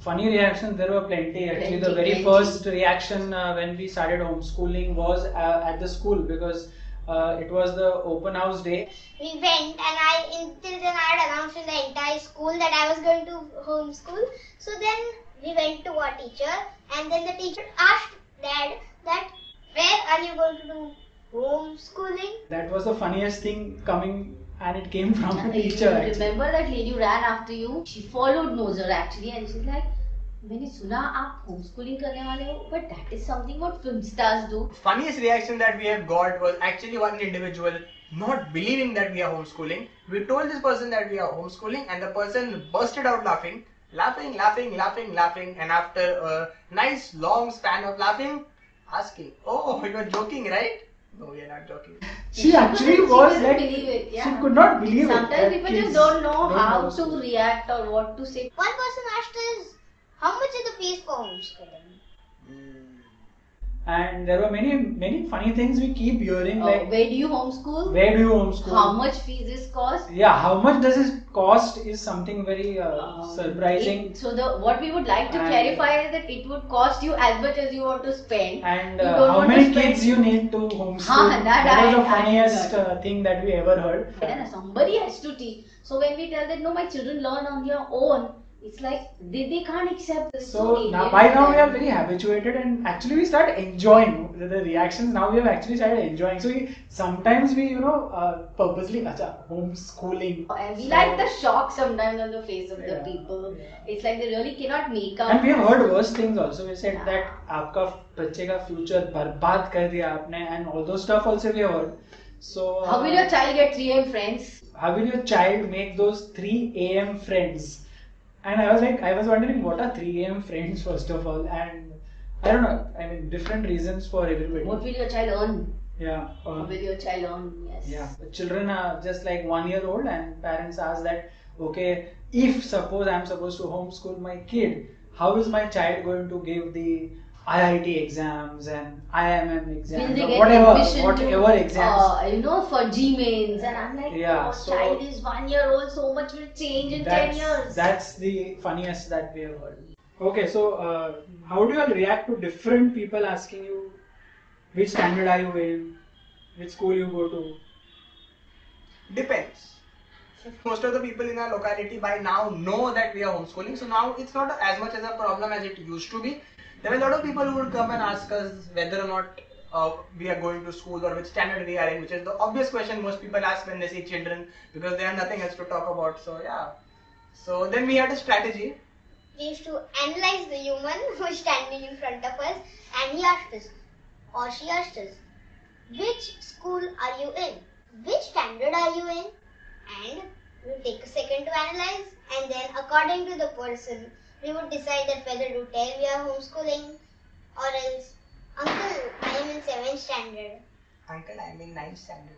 funny reactions there were plenty. Actually, the very plenty. first reaction uh, when we started homeschooling was uh, at the school because uh, it was the open house day. We went and I until then I had announced in the entire school that I was going to homeschool. So then we went to our teacher and then the teacher asked dad that where are you going to do homeschooling? That was the funniest thing coming, and it came from a teacher. you remember that lady ran after you? She followed Moser actually and she's like, मैंने सुना आप homeschooling करने वाले हो but that is something what film stars do. Funniest reaction that we have got was actually one individual not believing that we are homeschooling. We told this person that we are homeschooling, and the person bursted out laughing, laughing, laughing, laughing, laughing, and after a nice long span of laughing, asking, "Oh, you are joking, right?" No, we are not joking. She actually She was like believe it, she could not believe it. Sometimes people just don't know don't how know. to react or what to say. One person asked us how much is the fees for homeschooling? And there were many many funny things we keep hearing Oh, like where do you homeschool? where do you homeschool? How much fees is cost? Yeah, how much does it cost is something very uh, Um, surprising. it- so the what we would like to And- clarify is that it would cost you as much as you want to spend. And uh, how many kids you need to homeschool? Huh, that was I- the funniest uh, thing that we ever heard. Then somebody has to teach. So when we tell that no, my children learn on their own, it's like they, they can't accept this. So now, by now we are very habituated and actually we start enjoying the, the reactions. Now we have actually started enjoying. So we, sometimes we you know uh, purposely acha, homeschooling. And we So- like the shock sometimes on the face of the Yeah, people. yeah. It's like they really cannot make out. And we have heard worse things also. We said Yeah. that आपका बच्चे का future बर्बाद कर दिया आपने and all those stuff also we have heard. So How will uh, your child get 3 a.m. friends? how will your child make those 3 a.m. friends? And I was like, I was wondering what are 3 a.m. friends first of all, and I don't know. I mean, different reasons for everybody. What will your child earn? Yeah. What uh, will your child earn? Yes. yeah. The children are just like one year old, and parents ask that, okay, if suppose I'm supposed to homeschool my kid, how is my child going to give the IIT exams and IMM Will exams they or get whatever, whatever to, exams? Uh, you know, for JEE Mains, and I'm like, Yeah, your so- child is one year old, so much will change in 10 years. That's the funniest that we have heard. Okay, so uh, how do you all react to different people asking you which standard are you in, which school you go to? Depends. Most of the people in our locality by now know that we are homeschooling, so now it's not as much as a problem as it used to be. There were a lot of people who would come and ask us whether or not uh, we are going to school or which standard we are in, which is the obvious question most people ask when they see children because they have nothing else to talk about. So yeah. So then we had a strategy. We used to analyze the human who is standing in front of us and he asked us or she asked us, which school are you in? Which standard are you in? And we take a second to analyze and then according to the person we would decide that whether to tell we are homeschooling or else uncle I am in seventh standard. Uncle, I'm in ninth standard.